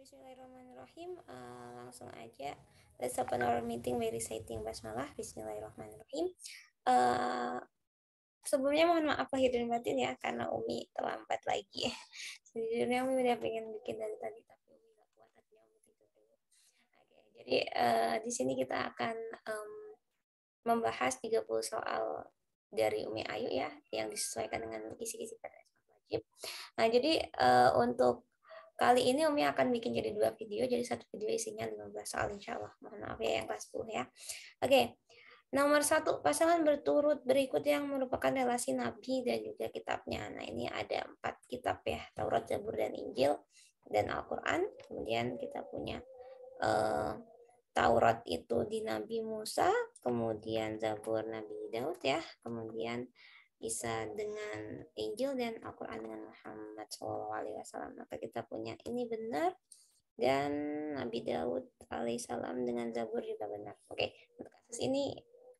Bismillahirrahmanirrahim. Uh, langsung aja. Let's open our meeting by reciting basmalah. Bismillahirrahmanirrahim. Uh, sebelumnya mohon maaf lahir dan batin ya karena Umi terlambat lagi. Sejujurnya Umi udah pengen bikin dari tadi tapi Umi gak kuat akhirnya Umi tidur dulu. Oke, jadi uh, di sini kita akan um, membahas 30 soal dari Umi Ayu ya yang disesuaikan dengan kisi-kisi pada wajib. Nah, jadi uh, untuk Kali ini Umi akan bikin jadi dua video, jadi satu video isinya 15 soal insya Allah. Mohon maaf ya yang kelas 10 ya. Oke, nomor satu, pasangan berturut berikut yang merupakan relasi Nabi dan juga kitabnya. Nah ini ada empat kitab ya, Taurat, Zabur, dan Injil, dan Al-Quran. Kemudian kita punya uh, Taurat itu di Nabi Musa, kemudian Zabur Nabi Daud ya, kemudian bisa dengan Injil dan Al-Quran dengan Muhammad SAW. Maka kita punya ini benar dan Nabi Daud alaihissalam dengan Zabur juga benar. Oke, untuk kasus ini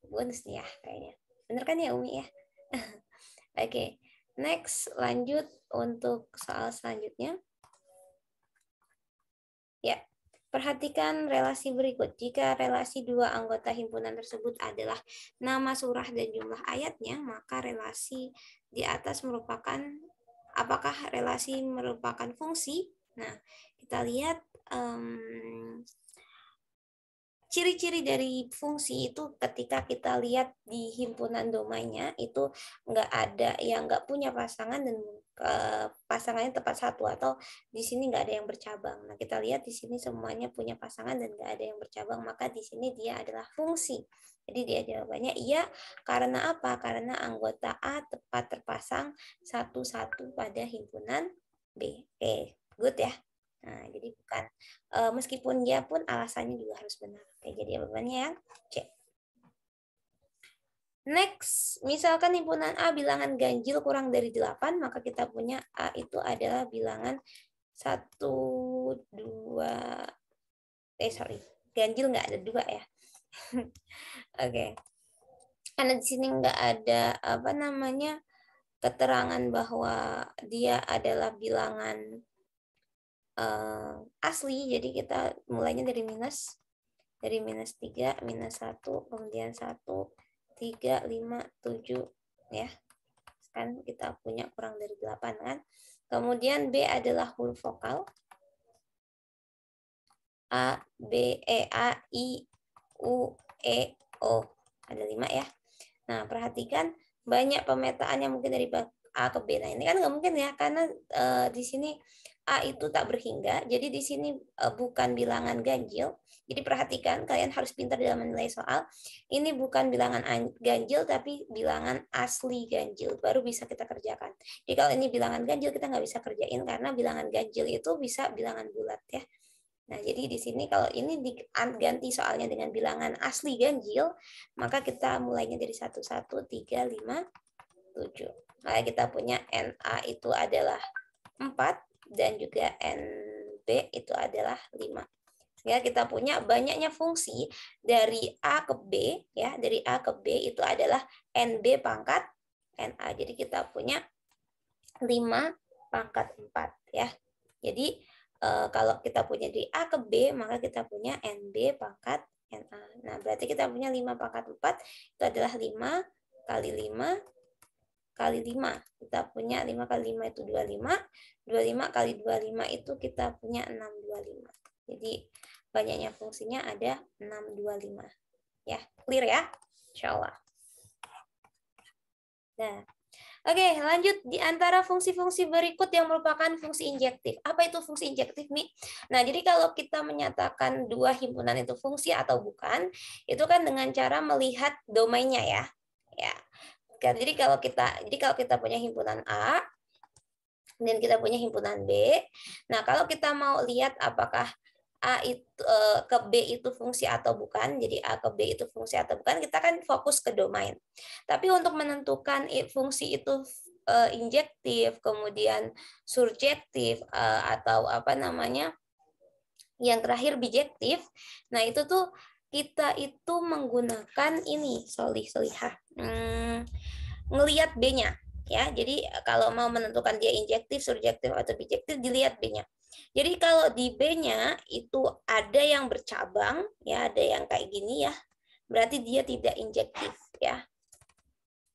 bonus nih ya kayaknya. Benar kan ya Umi ya? Oke, next lanjut untuk soal selanjutnya. Ya, Perhatikan relasi berikut. Jika relasi dua anggota himpunan tersebut adalah nama surah dan jumlah ayatnya, maka relasi di atas merupakan apakah relasi merupakan fungsi? Nah, kita lihat um, ciri-ciri dari fungsi itu ketika kita lihat di himpunan domainnya itu nggak ada yang nggak punya pasangan dan pasangannya tepat satu atau di sini nggak ada yang bercabang. Nah kita lihat di sini semuanya punya pasangan dan nggak ada yang bercabang maka di sini dia adalah fungsi. Jadi dia jawabannya iya karena apa? Karena anggota A tepat terpasang satu-satu pada himpunan B. Oke, good ya. Nah, jadi bukan uh, meskipun dia pun alasannya juga harus benar. Oke, jadi jawabannya yang C. Next, misalkan himpunan A bilangan ganjil kurang dari 8, maka kita punya A itu adalah bilangan 1, 2, eh sorry, ganjil nggak ada dua ya. Oke. okay. Karena di sini nggak ada apa namanya keterangan bahwa dia adalah bilangan uh, asli jadi kita mulainya dari minus dari minus 3 minus 1 kemudian 1 3 5 7 ya. Kan kita punya kurang dari 8 kan? Kemudian B adalah huruf vokal. A B E A I U E O. Ada 5 ya. Nah perhatikan banyak pemetaan yang mungkin dari A ke B. Nah, ini kan nggak mungkin ya, karena uh, di sini A itu tak berhingga, jadi di sini uh, bukan bilangan ganjil. Jadi perhatikan, kalian harus pintar dalam menilai soal. Ini bukan bilangan ganjil, tapi bilangan asli ganjil. Baru bisa kita kerjakan. Jadi kalau ini bilangan ganjil, kita nggak bisa kerjain, karena bilangan ganjil itu bisa bilangan bulat ya. Nah, jadi di sini kalau ini diganti soalnya dengan bilangan asli ganjil, maka kita mulainya dari 1, 1, 3, 5, 7. Maka kita punya NA itu adalah 4 dan juga NB itu adalah 5. Ya, kita punya banyaknya fungsi dari A ke B ya, dari A ke B itu adalah NB pangkat NA. Jadi kita punya 5 pangkat 4 ya. Jadi eh, kalau kita punya dari A ke B, maka kita punya NB pangkat NA. Nah, berarti kita punya 5 pangkat 4 itu adalah 5 kali 5 kali 5. Kita punya 5 kali 5 itu 25. 25 kali 25 itu kita punya 625. Jadi banyaknya fungsinya ada 625. Ya, clear ya? Insya Allah. Nah, Oke, lanjut di antara fungsi-fungsi berikut yang merupakan fungsi injektif. Apa itu fungsi injektif nih? Nah, jadi kalau kita menyatakan dua himpunan itu fungsi atau bukan, itu kan dengan cara melihat domainnya ya. Ya. Jadi kalau kita jadi kalau kita punya himpunan A dan kita punya himpunan B, nah kalau kita mau lihat apakah A itu eh, ke B itu fungsi atau bukan, jadi A ke B itu fungsi atau bukan, kita kan fokus ke domain. Tapi untuk menentukan fungsi itu eh, injektif, kemudian surjektif eh, atau apa namanya, yang terakhir bijektif, nah itu tuh kita itu menggunakan ini solih solihah hmm, ngelihat B-nya ya. Jadi kalau mau menentukan dia injektif, surjektif atau bijektif dilihat B-nya. Jadi kalau di B-nya itu ada yang bercabang, ya ada yang kayak gini ya, berarti dia tidak injektif ya.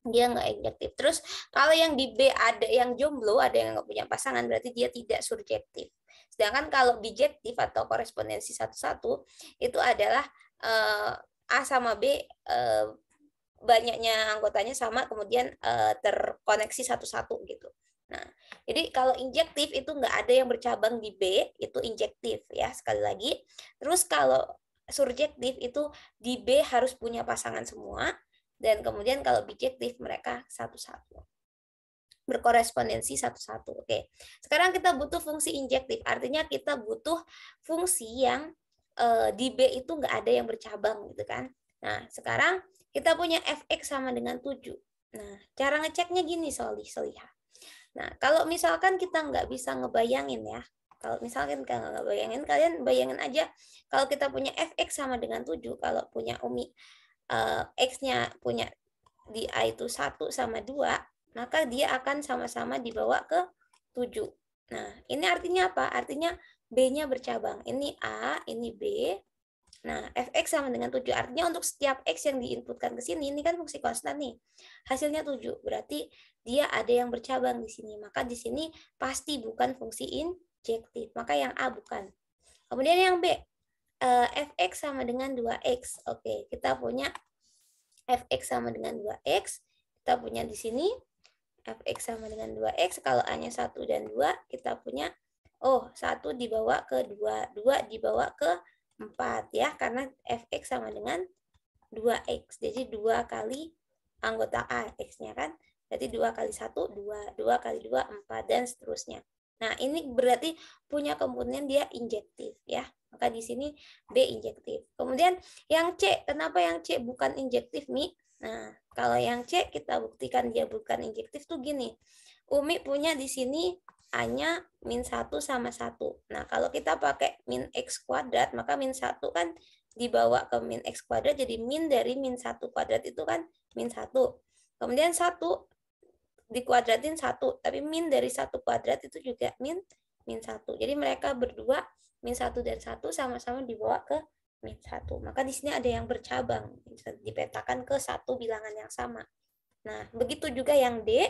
Dia nggak injektif. Terus kalau yang di B ada yang jomblo, ada yang nggak punya pasangan, berarti dia tidak surjektif. Sedangkan kalau bijektif atau korespondensi satu-satu itu adalah uh, A sama B uh, banyaknya anggotanya sama kemudian uh, terkoneksi satu-satu gitu. Nah, jadi kalau injektif itu nggak ada yang bercabang di B, itu injektif ya sekali lagi. Terus kalau surjektif itu di B harus punya pasangan semua, dan kemudian kalau bijektif mereka satu-satu berkorespondensi satu-satu. Oke, sekarang kita butuh fungsi injektif, artinya kita butuh fungsi yang uh, di B itu nggak ada yang bercabang gitu kan. Nah, sekarang kita punya fx sama dengan 7. Nah, cara ngeceknya gini, Solih, Solihah. Nah, kalau misalkan kita nggak bisa ngebayangin ya, kalau misalkan kita nggak bayangin, kalian bayangin aja kalau kita punya fx sama dengan 7, kalau punya umi uh, x-nya punya di A itu 1 sama 2, maka dia akan sama-sama dibawa ke 7. Nah, ini artinya apa? Artinya B-nya bercabang. Ini A, ini B. Nah, fx sama dengan 7. Artinya untuk setiap x yang diinputkan ke sini, ini kan fungsi konstan nih. Hasilnya 7. Berarti dia ada yang bercabang di sini. Maka di sini pasti bukan fungsi injektif. Maka yang A bukan. Kemudian yang B, uh, fx sama dengan 2x. Oke, kita punya fx sama dengan 2x. Kita punya di sini fx sama dengan 2x. Kalau A-nya 1 dan 2, kita punya, oh, 1 dibawa ke 2, 2 dibawa ke 4 ya, karena fx sama dengan 2x. Jadi 2 kali anggota A, x-nya kan. Berarti 2 kali 1, 2. 2 kali 2, 4. Dan seterusnya. Nah, ini berarti punya komponen dia injektif ya. Maka di sini B injektif. Kemudian yang C, kenapa yang C bukan injektif, Mi? Nah, kalau yang C kita buktikan dia bukan injektif tuh gini. Umi punya di sini A-nya min 1 sama 1. Nah, kalau kita pakai min X kuadrat, maka min 1 kan dibawa ke min X kuadrat, jadi min dari min 1 kuadrat itu kan min 1. Kemudian 1 dikuadratin satu, tapi min dari satu kuadrat itu juga min min satu. Jadi mereka berdua min satu dan satu sama-sama dibawa ke min satu. Maka di sini ada yang bercabang, dipetakan ke satu bilangan yang sama. Nah, begitu juga yang D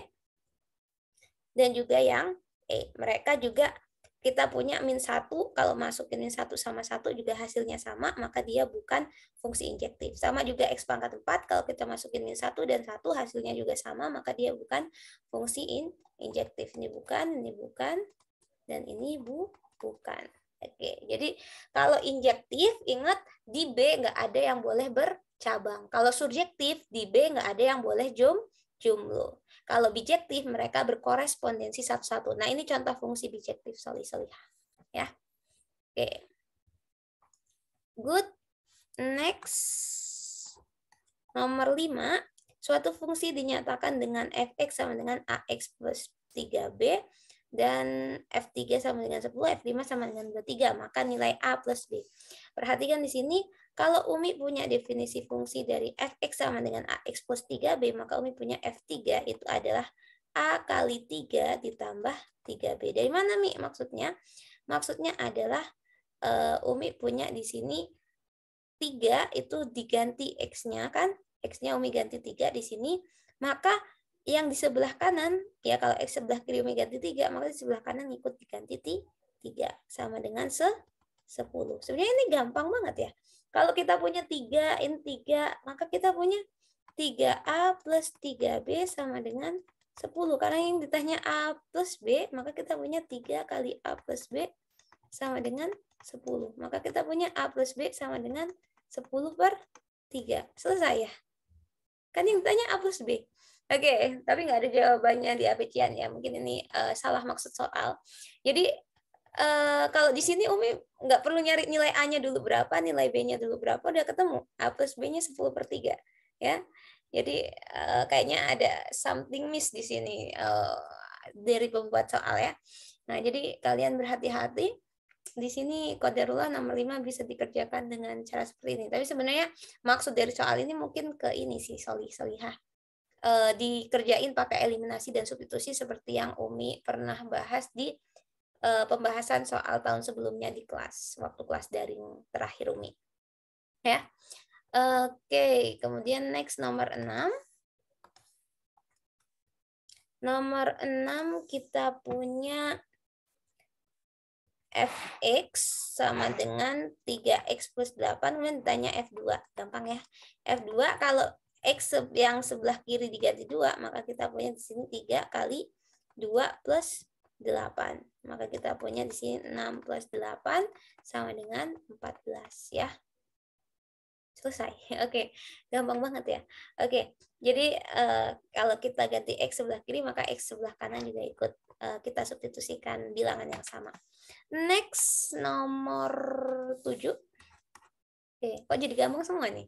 dan juga yang E. Mereka juga kita punya min 1, kalau masukin min 1 sama 1 juga hasilnya sama, maka dia bukan fungsi injektif. Sama juga X pangkat 4, kalau kita masukin min 1 dan 1 hasilnya juga sama, maka dia bukan fungsi in, injektif. Ini bukan, ini bukan, dan ini bu, bukan. Oke, jadi kalau injektif, ingat di B nggak ada yang boleh bercabang. Kalau subjektif, di B nggak ada yang boleh jum, jumlo. Kalau bijektif mereka berkorespondensi satu-satu. Nah, ini contoh fungsi bijektif soli-solihah. Ya. Oke. Good. Next. Nomor 5. Suatu fungsi dinyatakan dengan fx sama dengan ax plus 3b dan F3 sama dengan 10, F5 sama dengan 23, maka nilai A plus B. Perhatikan di sini, kalau Umi punya definisi fungsi dari Fx sama dengan Ax plus 3B, maka Umi punya F3 itu adalah A kali 3 ditambah 3B. Dari mana Mi maksudnya? Maksudnya adalah uh, Umi punya di sini 3 itu diganti X-nya kan? X-nya Umi ganti 3 di sini, maka yang di sebelah kanan, ya kalau X sebelah kiri Umi ganti 3, maka di sebelah kanan ikut diganti 3. Sama dengan se 10. Sebenarnya ini gampang banget ya. Kalau kita punya 3, in 3, maka kita punya 3A plus 3B sama dengan 10. Karena yang ditanya A plus B, maka kita punya 3 kali A plus B sama dengan 10. Maka kita punya A plus B sama dengan 10 per 3. Selesai ya? Kan yang ditanya A plus B. Oke, okay, tapi nggak ada jawabannya di APCian ya. Mungkin ini uh, salah maksud soal. Jadi uh, kalau di sini Umi nggak perlu nyari nilai A-nya dulu berapa, nilai B-nya dulu berapa, udah ketemu. A plus B-nya 10 per 3. Ya. Jadi uh, kayaknya ada something miss di sini uh, dari pembuat soal ya. Nah, jadi kalian berhati-hati di sini kodarullah nomor 5 bisa dikerjakan dengan cara seperti ini. Tapi sebenarnya maksud dari soal ini mungkin ke ini sih, solih, solihah dikerjain pakai eliminasi dan substitusi seperti yang Umi pernah bahas di uh, pembahasan soal tahun sebelumnya di kelas, waktu kelas daring terakhir Umi. Ya. Oke, okay. kemudian next nomor 6. Nomor 6 kita punya fx sama dengan 3x plus 8 kemudian ditanya f2 gampang ya f2 kalau x yang sebelah kiri diganti 2 maka kita punya di sini 3 kali 2 plus 8 maka kita punya di sini 6 plus 8 sama dengan 14 ya selesai oke gampang banget ya oke jadi uh, kalau kita ganti x sebelah kiri maka x sebelah kanan juga ikut uh, kita substitusikan bilangan yang sama Next nomor 7. Oke, kok jadi gampang semua nih?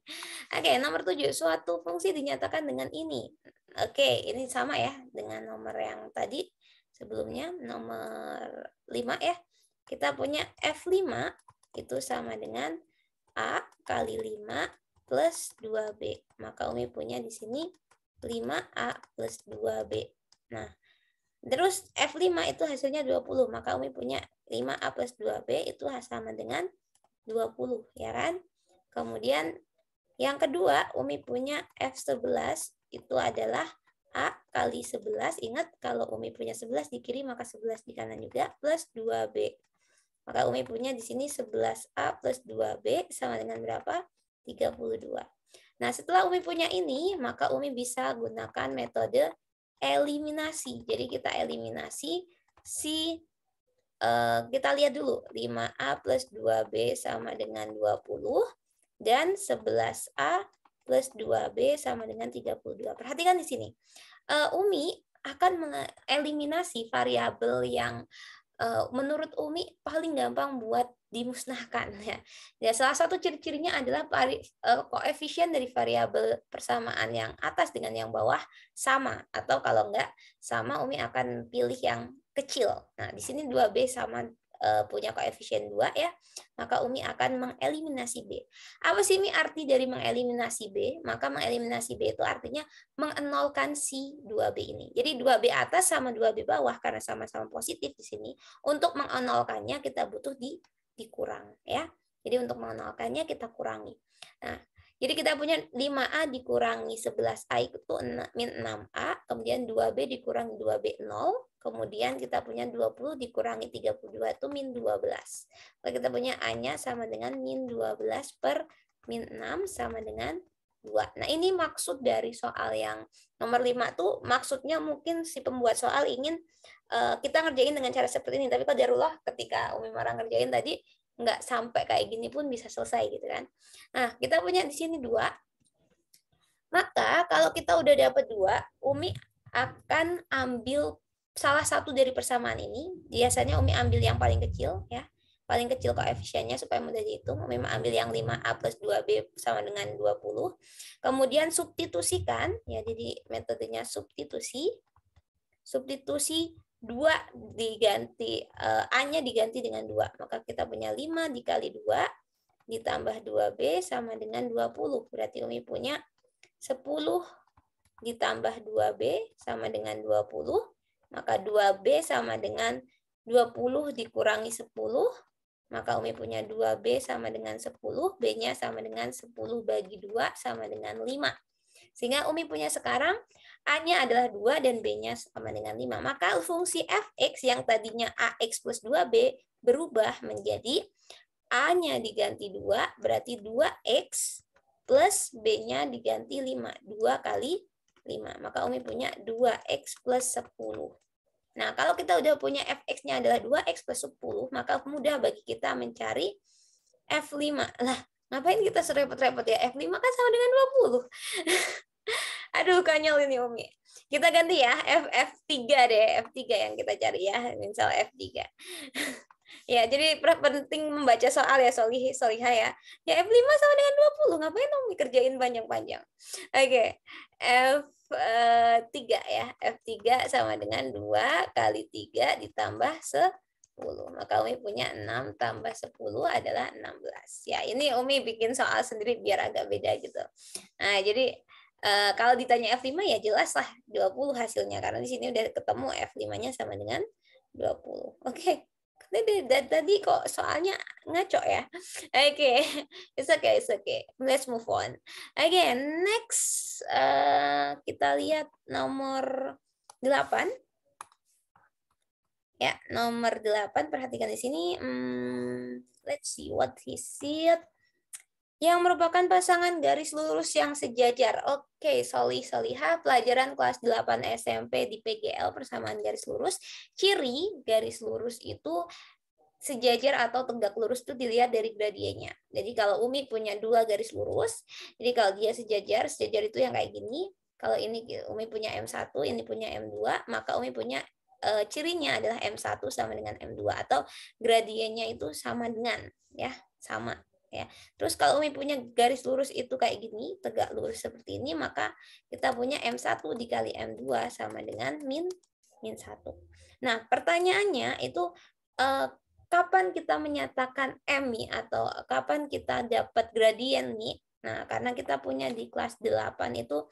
Oke, nomor 7. Suatu fungsi dinyatakan dengan ini. Oke, ini sama ya dengan nomor yang tadi sebelumnya nomor 5 ya. Kita punya F5 itu sama dengan A kali 5 plus 2B. Maka Umi punya di sini 5A plus 2B. Nah, terus F5 itu hasilnya 20. Maka Umi punya 5A plus 2B itu sama dengan 20, ya kan? Kemudian yang kedua, Umi punya F11 itu adalah A kali 11. Ingat, kalau Umi punya 11 di kiri, maka 11 di kanan juga, plus 2B. Maka Umi punya di sini 11A plus 2B sama dengan berapa? 32. Nah, setelah Umi punya ini, maka Umi bisa gunakan metode eliminasi. Jadi kita eliminasi si Eh, kita lihat dulu 5A plus 2B sama dengan 20 dan 11A plus 2B sama dengan 32. Perhatikan di sini. Uh, Umi akan mengeliminasi variabel yang uh, menurut Umi paling gampang buat dimusnahkan ya. Ya salah satu ciri-cirinya adalah vari, uh, koefisien dari variabel persamaan yang atas dengan yang bawah sama atau kalau enggak sama Umi akan pilih yang kecil. Nah, di sini 2B sama punya koefisien 2 ya, maka Umi akan mengeliminasi B. Apa sih ini arti dari mengeliminasi B? Maka mengeliminasi B itu artinya mengenolkan si 2B ini. Jadi 2B atas sama 2B bawah karena sama-sama positif di sini. Untuk mengenolkannya kita butuh di dikurang ya. Jadi untuk mengenolkannya kita kurangi. Nah, jadi kita punya 5A dikurangi 11A itu min 6A, kemudian 2B dikurangi 2B 0, kemudian kita punya 20 dikurangi 32 itu min 12. Kalau kita punya A-nya sama dengan min 12 per min 6 sama dengan 2. Nah ini maksud dari soal yang nomor 5 tuh maksudnya mungkin si pembuat soal ingin uh, kita ngerjain dengan cara seperti ini. Tapi kalau darulah ketika Umi Marang ngerjain tadi nggak sampai kayak gini pun bisa selesai gitu kan. Nah, kita punya di sini dua. Maka kalau kita udah dapat dua, Umi akan ambil salah satu dari persamaan ini. Biasanya Umi ambil yang paling kecil ya. Paling kecil koefisiennya supaya mudah dihitung. Umi ambil yang 5A plus 2B sama dengan 20. Kemudian substitusikan, ya jadi metodenya substitusi. Substitusi dua diganti uh, A-nya diganti dengan dua maka kita punya 5 dikali 2 ditambah 2B sama dengan 20 berarti Umi punya 10 ditambah 2B sama dengan 20 maka 2B sama dengan 20 dikurangi 10 maka Umi punya 2B sama dengan 10 B-nya sama dengan 10 bagi 2 sama dengan 5 sehingga Umi punya sekarang A-nya adalah 2 dan B-nya sama dengan 5. Maka fungsi fx yang tadinya ax plus 2b berubah menjadi A-nya diganti 2, berarti 2x plus B-nya diganti 5. 2 kali 5. Maka Umi punya 2x plus 10. Nah, kalau kita udah punya fx-nya adalah 2x plus 10, maka mudah bagi kita mencari f5. Lah, ngapain kita serepot-repot ya? f5 kan sama dengan 20. Aduh, konyol ini Umi. Kita ganti ya, F, F3 deh, F3 yang kita cari ya, misal F3. ya, jadi penting membaca soal ya, solih, solihah ya. Ya, F5 sama dengan 20, ngapain Umi kerjain panjang-panjang. Oke, okay. F3 ya, F3 sama dengan 2 kali 3 ditambah 10. Maka Umi punya 6 tambah 10 adalah 16. Ya, ini Umi bikin soal sendiri biar agak beda gitu. Nah, jadi Uh, kalau ditanya F5 ya jelas lah 20 hasilnya karena di sini udah ketemu F5-nya sama dengan 20. Oke. Okay. Tadi, kok soalnya ngaco ya. Oke, okay. it's okay, it's okay. Let's move on. Oke, okay, next uh, kita lihat nomor 8. Ya, nomor 8 perhatikan di sini. Hmm, let's see what he said yang merupakan pasangan garis lurus yang sejajar. Oke, Soli Soliha, pelajaran kelas 8 SMP di PGL persamaan garis lurus. Ciri garis lurus itu sejajar atau tegak lurus itu dilihat dari gradiennya. Jadi kalau Umi punya dua garis lurus, jadi kalau dia sejajar, sejajar itu yang kayak gini. Kalau ini Umi punya M1, ini punya M2, maka Umi punya e, cirinya adalah M1 sama dengan M2 atau gradiennya itu sama dengan ya, sama ya. Terus kalau Umi punya garis lurus itu kayak gini, tegak lurus seperti ini, maka kita punya M1 dikali M2 sama dengan min min 1. Nah, pertanyaannya itu eh, kapan kita menyatakan M nih atau kapan kita dapat gradien nih? Nah, karena kita punya di kelas 8 itu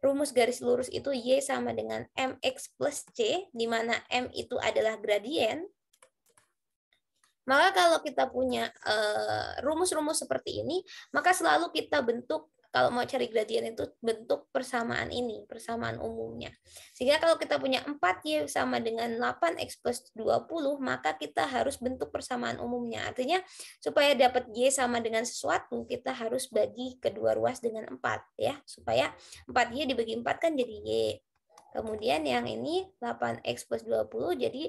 rumus garis lurus itu Y sama dengan MX plus C, di mana M itu adalah gradien, maka kalau kita punya eh, rumus-rumus seperti ini, maka selalu kita bentuk kalau mau cari gradien itu bentuk persamaan ini, persamaan umumnya. Sehingga kalau kita punya 4Y sama dengan 8X plus 20, maka kita harus bentuk persamaan umumnya. Artinya supaya dapat Y sama dengan sesuatu, kita harus bagi kedua ruas dengan 4 ya. Supaya 4Y dibagi 4 kan jadi Y. Kemudian yang ini 8x plus 20 jadi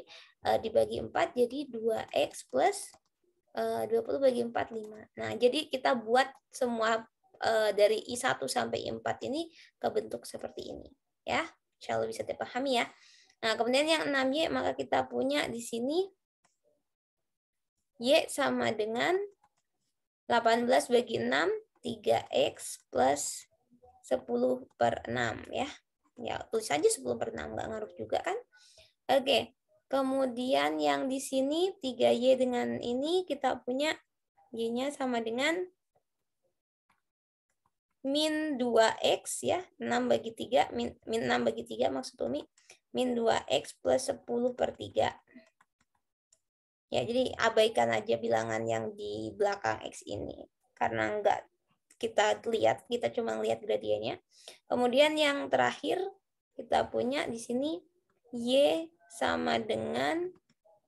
uh, dibagi 4 jadi 2x plus uh, 20 bagi 4 5. Nah, jadi kita buat semua uh, dari I1 sampai I4 ini ke bentuk seperti ini ya. Insya Allah bisa dipahami ya. Nah, kemudian yang 6Y maka kita punya di sini Y sama dengan 18 bagi 6 3x plus 10 per 6 ya ya tulis 10 per 6 nggak ngaruh juga kan? Oke kemudian yang di sini 3y dengan ini kita punya y-nya sama dengan min 2x ya 6 bagi 3 min, min 6 bagi 3 maksud Umi min 2x plus 10 per 3 ya jadi abaikan aja bilangan yang di belakang x ini karena enggak kita lihat, kita cuma lihat gradiennya. Kemudian yang terakhir kita punya di sini Y sama dengan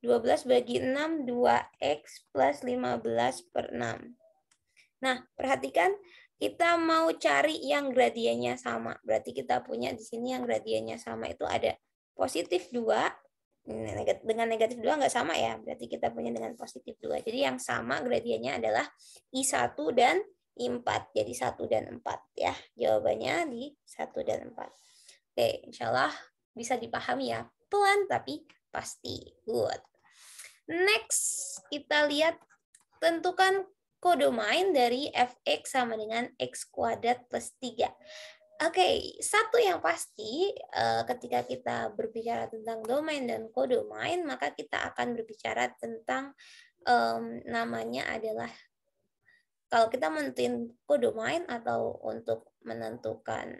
12 bagi 6, 2X plus 15 per 6. Nah, perhatikan kita mau cari yang gradiennya sama. Berarti kita punya di sini yang gradiennya sama itu ada positif 2, dengan negatif 2 nggak sama ya. Berarti kita punya dengan positif 2. Jadi yang sama gradiennya adalah I1 dan I4. Jadi 1 dan 4 ya. Jawabannya di 1 dan 4. Oke, insya Allah bisa dipahami ya. Pelan tapi pasti. Good. Next, kita lihat tentukan kodomain dari fx sama dengan x kuadrat plus 3. Oke, okay, satu yang pasti eh, ketika kita berbicara tentang domain dan kodomain, maka kita akan berbicara tentang um, namanya adalah kalau kita menentuin kodomain atau untuk menentukan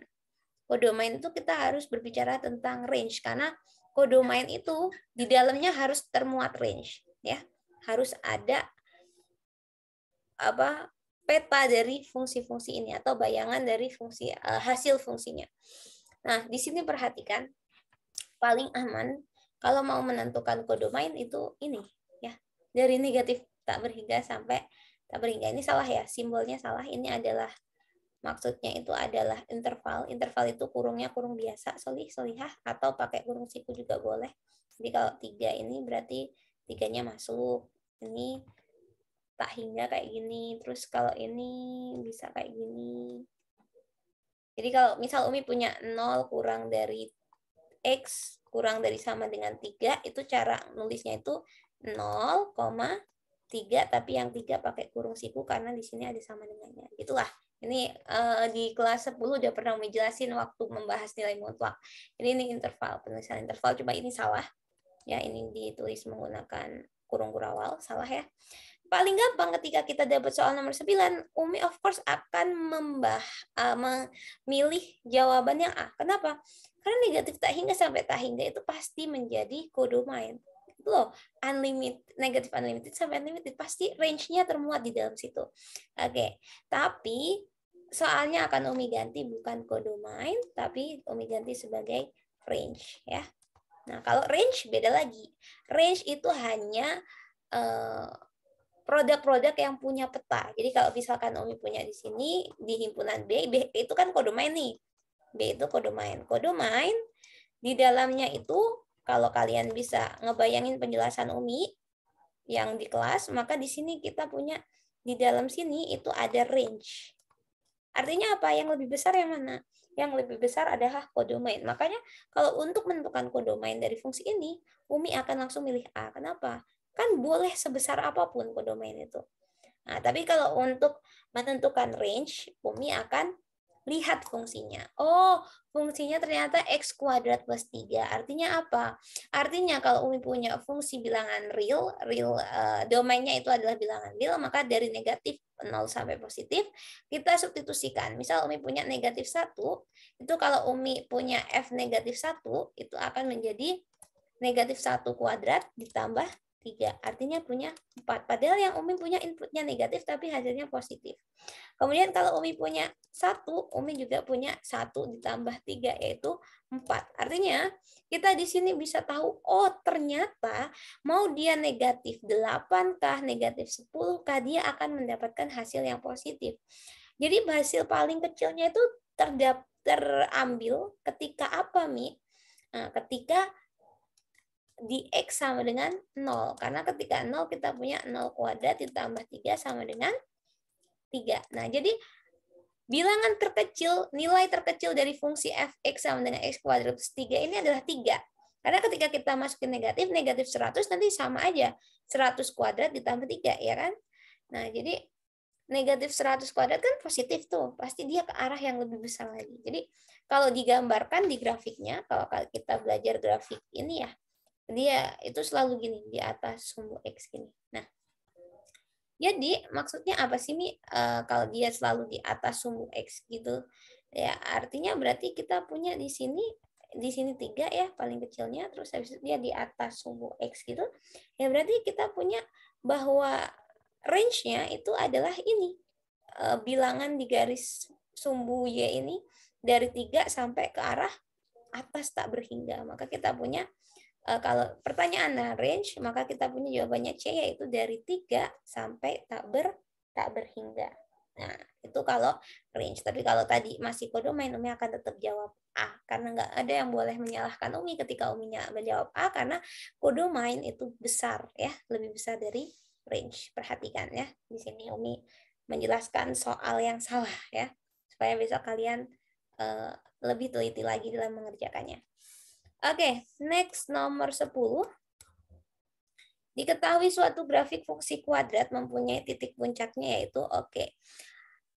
kodomain itu kita harus berbicara tentang range. Karena kodomain itu di dalamnya harus termuat range ya. Harus ada apa peta dari fungsi-fungsi ini atau bayangan dari fungsi uh, hasil fungsinya. Nah, di sini perhatikan paling aman kalau mau menentukan kodomain itu ini ya. Dari negatif tak berhingga sampai tak berhingga ini salah ya. Simbolnya salah ini adalah maksudnya itu adalah interval. Interval itu kurungnya kurung biasa solih solihah atau pakai kurung siku juga boleh. Jadi kalau tiga ini berarti tiganya masuk. Ini tak hingga kayak gini terus kalau ini bisa kayak gini. Jadi kalau misal Umi punya 0 kurang dari X kurang dari sama dengan 3 itu cara nulisnya itu 0, tiga tapi yang tiga pakai kurung siku karena di sini ada sama dengannya. Itulah. Ini uh, di kelas 10 udah pernah menjelasin waktu membahas nilai mutlak. Ini ini interval penulisan interval. Coba ini salah. Ya ini ditulis menggunakan kurung kurawal salah ya. Paling gampang ketika kita dapat soal nomor 9 Umi of course akan membah uh, memilih jawaban yang A. Kenapa? Karena negatif tak hingga sampai tak hingga itu pasti menjadi kodomain loh unlimited negatif unlimited sampai unlimited pasti range-nya termuat di dalam situ oke tapi soalnya akan Umi ganti bukan kodomain tapi Umi ganti sebagai range ya nah kalau range beda lagi range itu hanya uh, produk-produk yang punya peta. Jadi kalau misalkan Umi punya di sini di himpunan B, B itu kan kode main nih. B itu kode main. Kode main di dalamnya itu kalau kalian bisa ngebayangin penjelasan Umi yang di kelas, maka di sini kita punya di dalam sini itu ada range. Artinya apa? Yang lebih besar yang mana? Yang lebih besar adalah kode main. Makanya kalau untuk menentukan kode main dari fungsi ini, Umi akan langsung milih A. Kenapa? Kan boleh sebesar apa pun kodomain itu. Nah, tapi kalau untuk menentukan range, Umi akan lihat fungsinya. Oh, fungsinya ternyata X kuadrat plus 3. Artinya apa? Artinya kalau Umi punya fungsi bilangan real, real uh, domainnya itu adalah bilangan real, maka dari negatif 0 sampai positif, kita substitusikan. Misal Umi punya negatif 1, itu kalau Umi punya F negatif 1, itu akan menjadi negatif 1 kuadrat ditambah tiga Artinya punya empat Padahal yang Umi punya inputnya negatif tapi hasilnya positif. Kemudian kalau Umi punya satu Umi juga punya satu ditambah tiga yaitu empat Artinya kita di sini bisa tahu, oh ternyata mau dia negatif 8 kah, negatif 10 kah, dia akan mendapatkan hasil yang positif. Jadi hasil paling kecilnya itu terdap, terambil ketika apa, Mi? Nah, ketika di X sama dengan 0. Karena ketika 0 kita punya 0 kuadrat ditambah 3 sama dengan 3. Nah, jadi bilangan terkecil, nilai terkecil dari fungsi fx sama dengan x kuadrat plus 3 ini adalah 3. Karena ketika kita masukin negatif, negatif 100 nanti sama aja. 100 kuadrat ditambah 3, ya kan? Nah, jadi negatif 100 kuadrat kan positif tuh. Pasti dia ke arah yang lebih besar lagi. Jadi, kalau digambarkan di grafiknya, kalau kita belajar grafik ini ya, dia itu selalu gini di atas sumbu x gini. Nah, jadi maksudnya apa sih Mi? Uh, kalau dia selalu di atas sumbu x gitu, ya artinya berarti kita punya di sini di sini tiga ya paling kecilnya, terus habis itu dia di atas sumbu x gitu, ya berarti kita punya bahwa range-nya itu adalah ini uh, bilangan di garis sumbu y ini dari tiga sampai ke arah atas tak berhingga. Maka kita punya kalau pertanyaan range maka kita punya jawabannya C yaitu dari 3 sampai tak ber tak berhingga. Nah, itu kalau range. Tapi kalau tadi masih kodomain, Umi akan tetap jawab A. Karena nggak ada yang boleh menyalahkan Umi ketika Umi menjawab A, karena kodomain itu besar, ya lebih besar dari range. Perhatikan ya, di sini Umi menjelaskan soal yang salah ya, supaya besok kalian uh, lebih teliti lagi dalam mengerjakannya. Oke, next nomor 10. Diketahui suatu grafik fungsi kuadrat mempunyai titik puncaknya yaitu oke. Okay.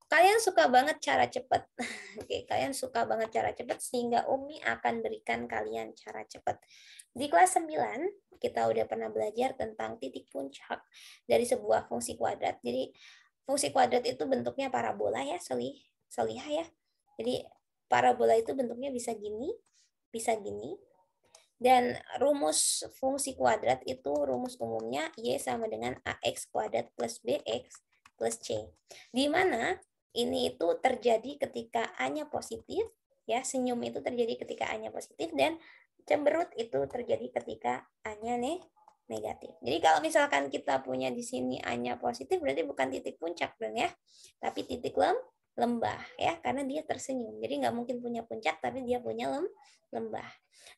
Kalian suka banget cara cepat. Oke, okay, kalian suka banget cara cepat sehingga Umi akan berikan kalian cara cepat. Di kelas 9 kita udah pernah belajar tentang titik puncak dari sebuah fungsi kuadrat. Jadi fungsi kuadrat itu bentuknya parabola ya, selih, selihah ya. Jadi parabola itu bentuknya bisa gini, bisa gini, dan rumus fungsi kuadrat itu rumus umumnya Y sama dengan AX kuadrat plus BX plus C. Di mana ini itu terjadi ketika A-nya positif, ya senyum itu terjadi ketika A-nya positif, dan cemberut itu terjadi ketika A-nya nih negatif. Jadi kalau misalkan kita punya di sini A-nya positif, berarti bukan titik puncak dong ya, tapi titik lem lembah ya, karena dia tersenyum. Jadi nggak mungkin punya puncak, tapi dia punya lem lembah.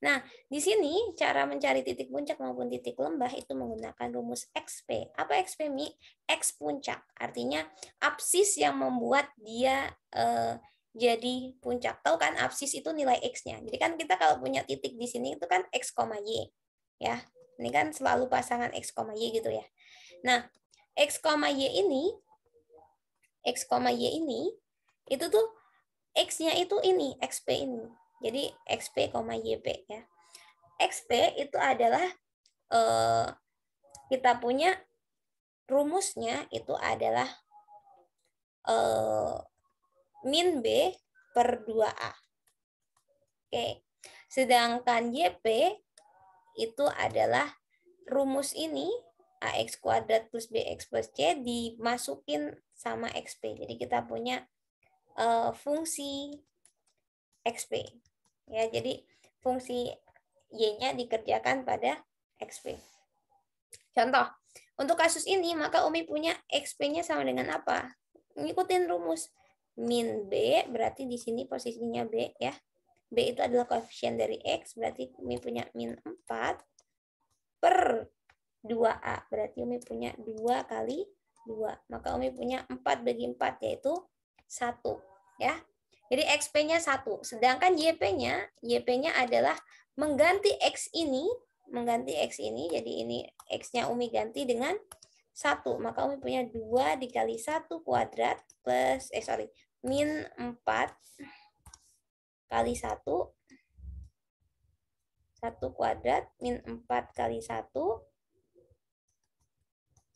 Nah, di sini cara mencari titik puncak maupun titik lembah itu menggunakan rumus XP. Apa XP, Mi? X puncak. Artinya absis yang membuat dia eh, jadi puncak. Tahu kan absis itu nilai X-nya. Jadi kan kita kalau punya titik di sini itu kan X, Y. Ya, ini kan selalu pasangan X, Y gitu ya. Nah, X, Y ini X, Y ini itu tuh X-nya itu ini, XP ini. Jadi XP, YP ya. XP itu adalah eh, kita punya rumusnya itu adalah eh, min B per 2A. Oke. Sedangkan YP itu adalah rumus ini ax kuadrat plus bx plus c dimasukin sama xp. Jadi kita punya uh, fungsi xp. Ya, jadi fungsi y-nya dikerjakan pada xp. Contoh, untuk kasus ini maka Umi punya xp-nya sama dengan apa? Ngikutin rumus min b berarti di sini posisinya b ya. b itu adalah koefisien dari x berarti Umi punya min 4 per 2a berarti Umi punya 2 kali 2. Maka Umi punya 4 bagi 4 yaitu 1 ya. Jadi XP-nya 1. Sedangkan YP-nya, YP-nya adalah mengganti X ini, mengganti X ini, jadi ini X-nya Umi ganti dengan 1. Maka Umi punya 2 dikali 1 kuadrat plus, eh sorry, min 4 kali 1. 1 kuadrat min 4 kali 1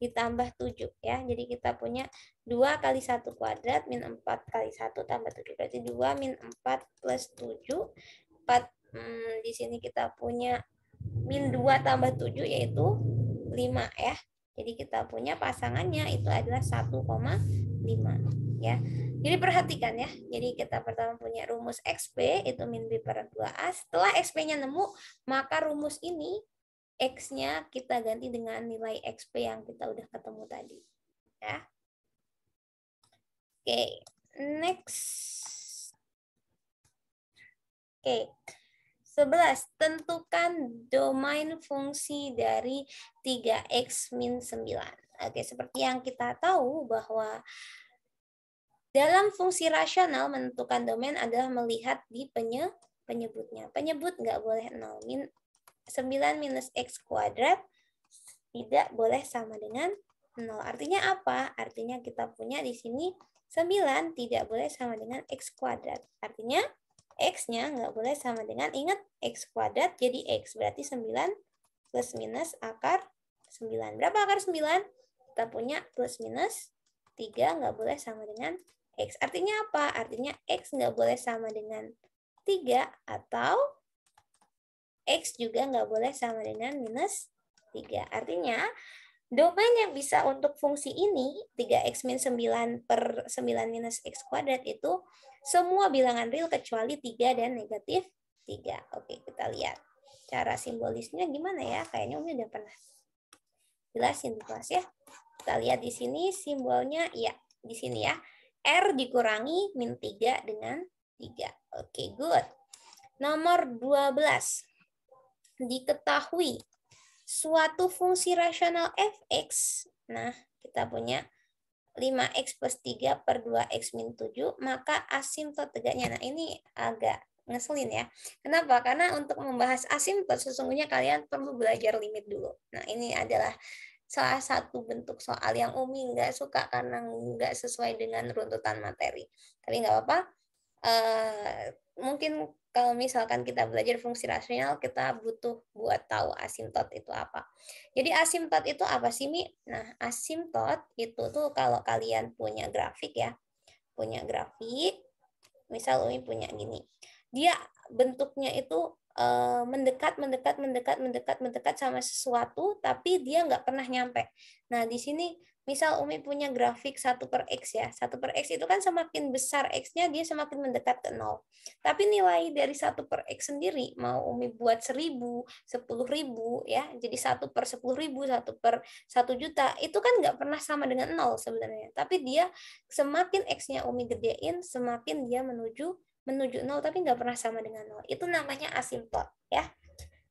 ditambah 7 ya. Jadi kita punya 2 kali 1 kuadrat min 4 kali 1 tambah 7. Berarti 2 min 4 plus 7. 4 hmm, di sini kita punya min 2 tambah 7 yaitu 5 ya. Jadi kita punya pasangannya itu adalah 1,5 ya. Jadi perhatikan ya. Jadi kita pertama punya rumus XP itu min B per 2A. Setelah XP-nya nemu, maka rumus ini X-nya kita ganti dengan nilai XP yang kita udah ketemu tadi. Ya. Oke, okay. next. Oke. Okay. 11. Tentukan domain fungsi dari 3x min 9. Oke, seperti yang kita tahu bahwa dalam fungsi rasional menentukan domain adalah melihat di penyebutnya. Penyebut nggak boleh 0. Min 9 minus X kuadrat tidak boleh sama dengan 0. Artinya apa? Artinya kita punya di sini 9 tidak boleh sama dengan X kuadrat. Artinya X-nya nggak boleh sama dengan, ingat X kuadrat jadi X. Berarti 9 plus minus akar 9. Berapa akar 9? Kita punya plus minus 3 nggak boleh sama dengan X. Artinya apa? Artinya X nggak boleh sama dengan 3 atau X juga nggak boleh sama dengan minus 3. Artinya, domain yang bisa untuk fungsi ini, 3X min 9 per 9 minus X kuadrat itu semua bilangan real kecuali 3 dan negatif 3. Oke, kita lihat. Cara simbolisnya gimana ya? Kayaknya Umi udah pernah jelasin di kelas ya. Kita lihat di sini simbolnya, ya di sini ya. R dikurangi min 3 dengan 3. Oke, good. Nomor 12 diketahui suatu fungsi rasional fx, nah kita punya 5x plus 3 per 2x min 7, maka asimtot tegaknya. Nah ini agak ngeselin ya. Kenapa? Karena untuk membahas asimtot sesungguhnya kalian perlu belajar limit dulu. Nah ini adalah salah satu bentuk soal yang Umi nggak suka karena nggak sesuai dengan runtutan materi. Tapi nggak apa-apa. Uh, mungkin kalau misalkan kita belajar fungsi rasional, kita butuh buat tahu asimtot itu apa. Jadi asimtot itu apa sih, Mi? Nah, asimtot itu tuh kalau kalian punya grafik ya, punya grafik, misal Umi punya gini. Dia bentuknya itu eh, mendekat, mendekat, mendekat, mendekat, mendekat sama sesuatu, tapi dia nggak pernah nyampe. Nah, di sini misal Umi punya grafik 1 per X ya. 1 per X itu kan semakin besar X-nya, dia semakin mendekat ke 0. Tapi nilai dari 1 per X sendiri, mau Umi buat 1000, 10.000 ya, jadi 1 per 10.000, 1 per 1 juta, itu kan nggak pernah sama dengan 0 sebenarnya. Tapi dia semakin X-nya Umi gedein, semakin dia menuju menuju 0, tapi nggak pernah sama dengan 0. Itu namanya asimtot ya.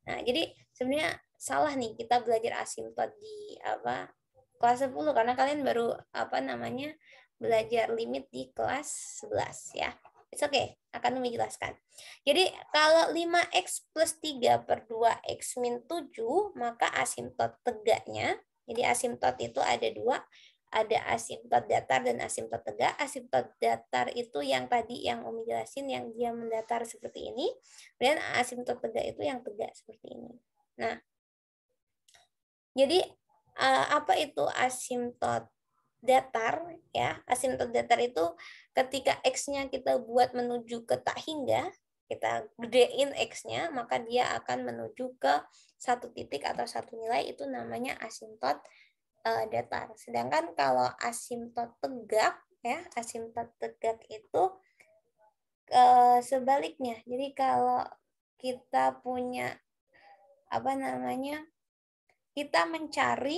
Nah, jadi sebenarnya salah nih kita belajar asimtot di apa kelas 10 karena kalian baru apa namanya belajar limit di kelas 11 ya. It's okay, akan Umi jelaskan. Jadi kalau 5x plus 3 per 2x min 7, maka asimtot tegaknya, jadi asimtot itu ada dua, ada asimtot datar dan asimtot tegak. Asimtot datar itu yang tadi yang Umi jelasin, yang dia mendatar seperti ini, dan asimtot tegak itu yang tegak seperti ini. Nah, jadi uh, apa itu asimtot datar ya asimtot datar itu ketika x-nya kita buat menuju ke tak hingga kita gedein X-nya, maka dia akan menuju ke satu titik atau satu nilai, itu namanya asimtot uh, datar. Sedangkan kalau asimtot tegak, ya asimtot tegak itu uh, sebaliknya. Jadi kalau kita punya apa namanya, kita mencari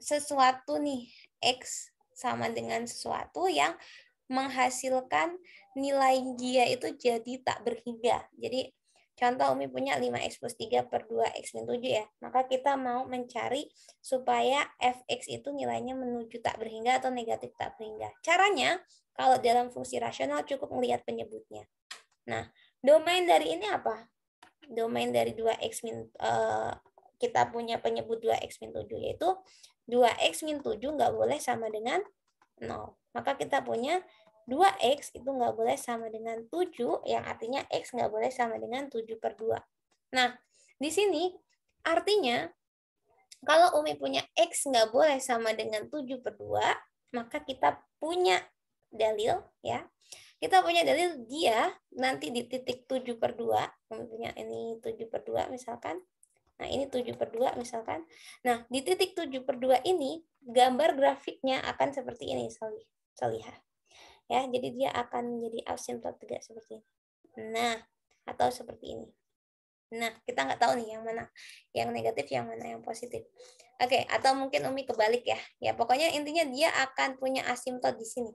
sesuatu nih X sama dengan sesuatu yang menghasilkan nilai dia itu jadi tak berhingga. Jadi contoh Umi punya 5x plus 3 per 2x min 7 ya. Maka kita mau mencari supaya fx itu nilainya menuju tak berhingga atau negatif tak berhingga. Caranya kalau dalam fungsi rasional cukup melihat penyebutnya. Nah, domain dari ini apa? Domain dari 2x min uh, kita punya penyebut 2x min 7 yaitu 2x min 7 nggak boleh sama dengan 0. Maka kita punya 2x itu nggak boleh sama dengan 7, yang artinya x nggak boleh sama dengan 7 per 2. Nah, di sini artinya kalau Umi punya x nggak boleh sama dengan 7 per 2, maka kita punya dalil ya. Kita punya dalil dia nanti di titik 7 per 2, Umi punya ini 7 per 2 misalkan. Nah, ini 7 per 2 misalkan. Nah, di titik 7 per 2 ini, gambar grafiknya akan seperti ini, Salihah. Ya, jadi dia akan menjadi asymptot tegak seperti ini. Nah, atau seperti ini. Nah, kita nggak tahu nih yang mana yang negatif, yang mana yang positif. Oke, atau mungkin Umi kebalik ya. Ya, pokoknya intinya dia akan punya asymptot di sini.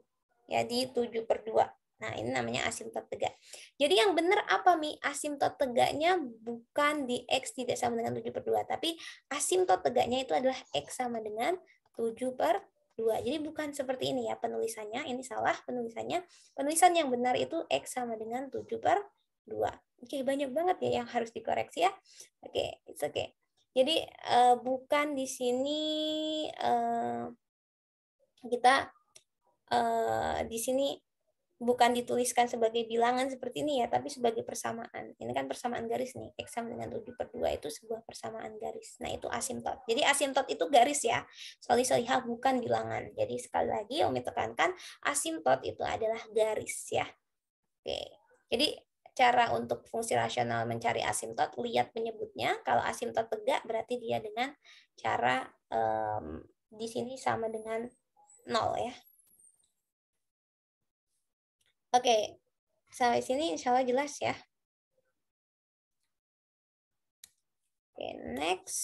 Ya, di 7 per 2. Nah, ini namanya asimtot tegak. Jadi yang benar apa Mi? Asimtot tegaknya bukan di X tidak sama dengan 7 per 2, tapi asimtot tegaknya itu adalah X sama dengan 7 per 2. Jadi bukan seperti ini ya penulisannya, ini salah penulisannya. Penulisan yang benar itu X sama dengan 7 per 2. Oke, banyak banget ya yang harus dikoreksi ya. Oke, it's okay. Jadi uh, bukan di sini uh, kita uh, di sini bukan dituliskan sebagai bilangan seperti ini ya, tapi sebagai persamaan. Ini kan persamaan garis nih, X sama dengan 7 per 2 itu sebuah persamaan garis. Nah, itu asimtot. Jadi asimtot itu garis ya, soli solihah bukan bilangan. Jadi sekali lagi Umi tekankan, asimtot itu adalah garis ya. Oke, jadi cara untuk fungsi rasional mencari asimtot, lihat penyebutnya. Kalau asimtot tegak berarti dia dengan cara um, di sini sama dengan nol ya. Oke, sampai sini insya Allah jelas ya. Oke, next.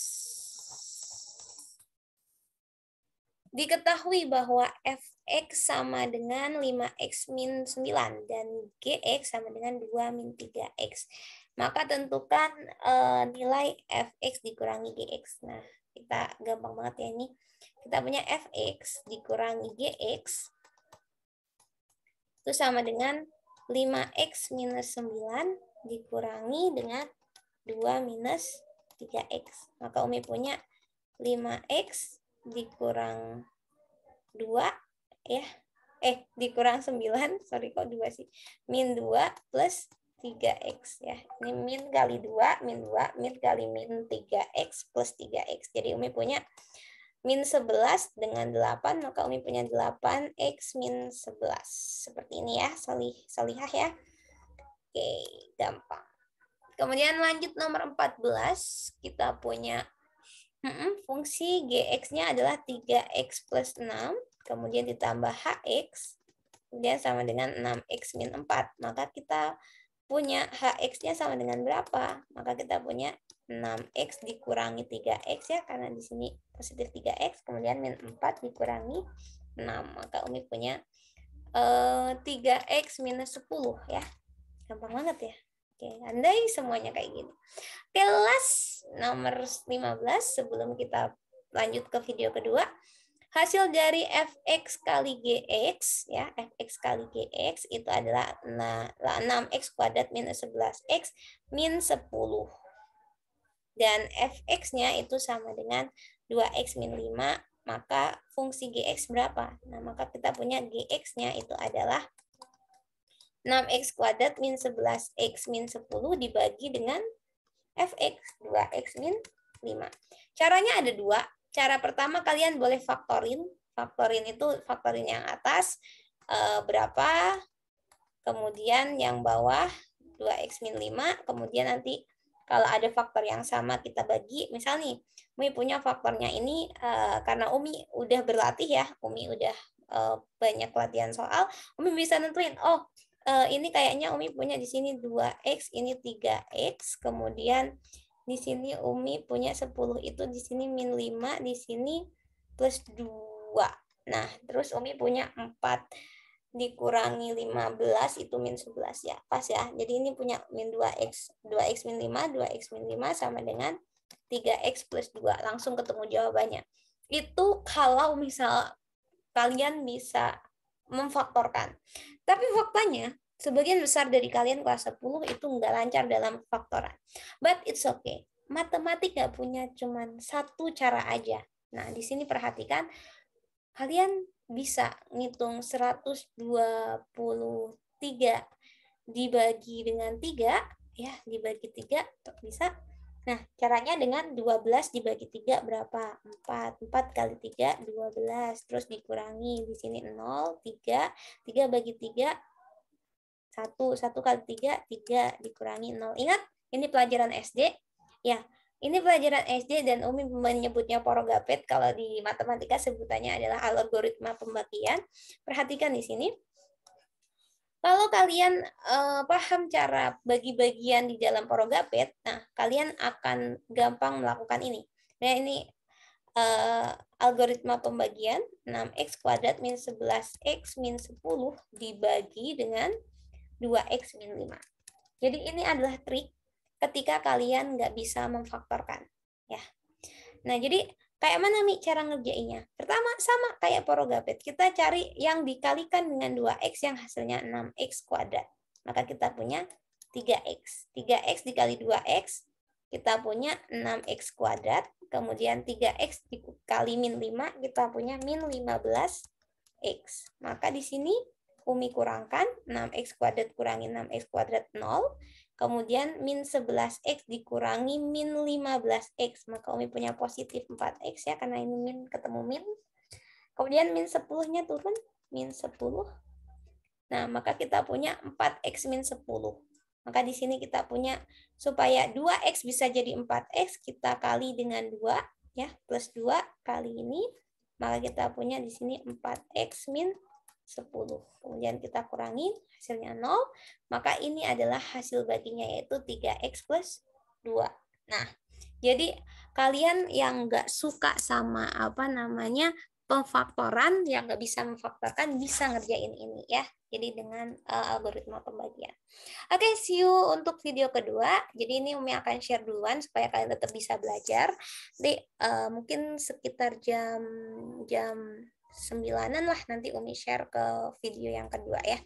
Diketahui bahwa fx sama dengan 5x min 9 dan gx sama dengan 2 min 3x. Maka tentukan uh, nilai fx dikurangi gx. Nah, kita gampang banget ya ini. Kita punya fx dikurangi gx itu sama dengan 5x minus 9 dikurangi dengan 2 minus 3x. Maka Umi punya 5x dikurang 2 ya. Eh, dikurang 9, sorry kok 2 sih. Min 2 plus 3x ya. Ini min kali 2, min 2, min kali min 3x plus 3x. Jadi Umi punya min 11 dengan 8, maka Umi punya 8x min 11. Seperti ini ya, salih, salihah ya. Oke, gampang. Kemudian lanjut nomor 14, kita punya hmm, fungsi gx-nya adalah 3x plus 6, kemudian ditambah hx, kemudian sama dengan 6x min 4. Maka kita punya hx-nya sama dengan berapa? Maka kita punya 6x dikurangi 3x ya karena di sini positif 3x kemudian min 4 dikurangi 6 maka Umi punya uh, eh, 3x minus 10 ya gampang banget ya Oke, andai semuanya kayak gini. Oke, last nomor 15 sebelum kita lanjut ke video kedua. Hasil dari fx kali gx ya, fx kali gx itu adalah 6x kuadrat minus 11x min 10 dan fx-nya itu sama dengan 2x min 5, maka fungsi gx berapa? Nah, maka kita punya gx-nya itu adalah 6x kuadrat min 11x min 10 dibagi dengan fx, 2x min 5. Caranya ada dua. Cara pertama kalian boleh faktorin. Faktorin itu faktorin yang atas e, berapa kemudian yang bawah 2x min 5, kemudian nanti kalau ada faktor yang sama kita bagi, misal nih, Umi punya faktornya ini uh, karena Umi udah berlatih ya, Umi udah uh, banyak latihan soal, Umi bisa nentuin, oh ini kayaknya Umi punya di sini 2x, ini 3x, kemudian di sini Umi punya 10 itu di sini min 5, di sini plus 2. Nah, terus Umi punya 4 dikurangi 15 itu min 11 ya. Pas ya. Jadi ini punya min 2x. 2x min 5, 2x min 5 sama dengan 3x plus 2. Langsung ketemu jawabannya. Itu kalau misal kalian bisa memfaktorkan. Tapi faktanya Sebagian besar dari kalian kelas 10 itu nggak lancar dalam faktoran. But it's okay. Matematik nggak punya cuma satu cara aja. Nah, di sini perhatikan, kalian bisa ngitung 123 dibagi dengan 3, ya, dibagi 3, bisa. Nah, caranya dengan 12 dibagi 3 berapa? 4. 4 kali 3, 12. Terus dikurangi, di sini 0, 3. 3 bagi 3, satu satu kali tiga tiga dikurangi nol. Ingat ini pelajaran SD ya ini pelajaran SD dan Umi menyebutnya porogapet. Kalau di matematika sebutannya adalah algoritma pembagian. Perhatikan di sini. Kalau kalian uh, paham cara bagi-bagian di dalam porogapet nah kalian akan gampang melakukan ini. Nah ini uh, algoritma pembagian. 6x kuadrat min 11x min 10 dibagi dengan 2x min 5. Jadi ini adalah trik ketika kalian nggak bisa memfaktorkan. ya. Nah, jadi kayak mana nih cara ngerjainnya? Pertama, sama kayak porogapet. Kita cari yang dikalikan dengan 2x yang hasilnya 6x kuadrat. Maka kita punya 3x. 3x dikali 2x, kita punya 6x kuadrat. Kemudian 3x dikali min 5, kita punya min 15x. Maka di sini Umi kurangkan 6x kuadrat kurangi 6x kuadrat 0. Kemudian min 11x dikurangi min 15x. Maka Umi punya positif 4x ya, karena ini min ketemu min. Kemudian min 10-nya turun, min 10. Nah, maka kita punya 4x min 10. Maka di sini kita punya supaya 2x bisa jadi 4x, kita kali dengan 2 ya, plus 2 kali ini. Maka kita punya di sini 4x min 10. Kemudian kita kurangi, hasilnya 0. Maka ini adalah hasil baginya yaitu 3x plus 2. Nah, jadi kalian yang nggak suka sama apa namanya pemfaktoran yang nggak bisa memfaktorkan bisa ngerjain ini ya. Jadi dengan uh, algoritma pembagian. Oke, okay, see you untuk video kedua. Jadi ini Umi akan share duluan supaya kalian tetap bisa belajar. Jadi uh, mungkin sekitar jam jam sembilanan lah nanti Umi share ke video yang kedua ya.